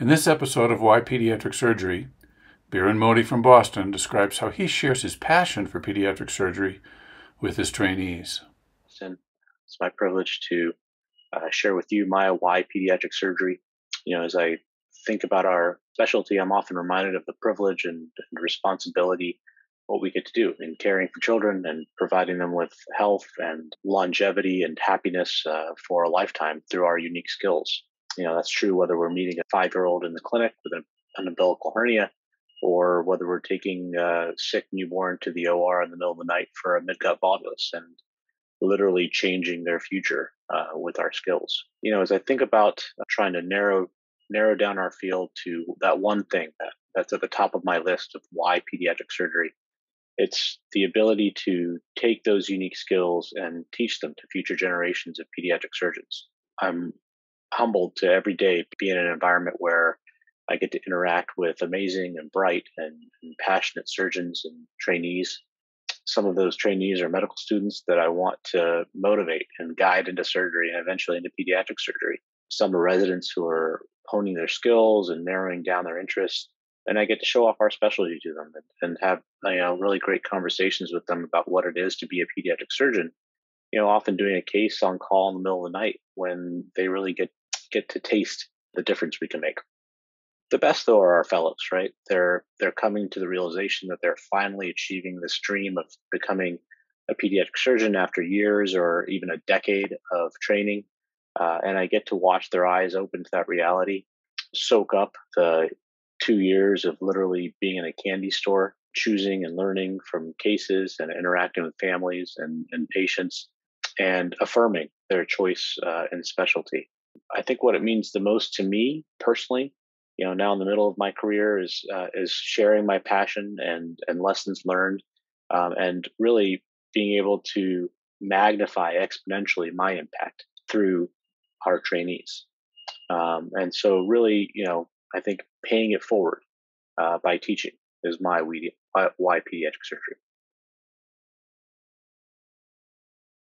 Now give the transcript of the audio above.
In this episode of Why Pediatric Surgery, Biren Modi from Boston describes how he shares his passion for pediatric surgery with his trainees. It's my privilege to uh, share with you my why pediatric surgery. You know, as I think about our specialty, I'm often reminded of the privilege and, and responsibility what we get to do in caring for children and providing them with health and longevity and happiness uh, for a lifetime through our unique skills. You know, that's true whether we're meeting a five year old in the clinic with an, an umbilical hernia or whether we're taking a sick newborn to the OR in the middle of the night for a midgut volvulus and literally changing their future uh, with our skills. You know, as I think about trying to narrow narrow down our field to that one thing that, that's at the top of my list of why pediatric surgery, it's the ability to take those unique skills and teach them to future generations of pediatric surgeons. I'm humbled to every day be in an environment where I get to interact with amazing and bright and, and, passionate surgeons and trainees. Some of those trainees are medical students that I want to motivate and guide into surgery and eventually into pediatric surgery. Some are residents who are honing their skills and narrowing down their interests. And I get to show off our specialty to them and, and have you know, really great conversations with them about what it is to be a pediatric surgeon. You know, often doing a case on call in the middle of the night when they really get get to taste the difference we can make. The best though are our fellows, right? They're they're coming to the realization that they're finally achieving this dream of becoming a pediatric surgeon after years or even a decade of training. Uh, and I get to watch their eyes open to that reality, soak up the two years of literally being in a candy store, choosing and learning from cases and interacting with families and, and patients, and affirming their choice uh, and specialty. I think what it means the most to me personally, you know, now in the middle of my career is uh, is sharing my passion and and lessons learned, um, and really being able to magnify exponentially my impact through our trainees. Um, and so, really, you know, I think paying it forward uh, by teaching is my why pediatric surgery.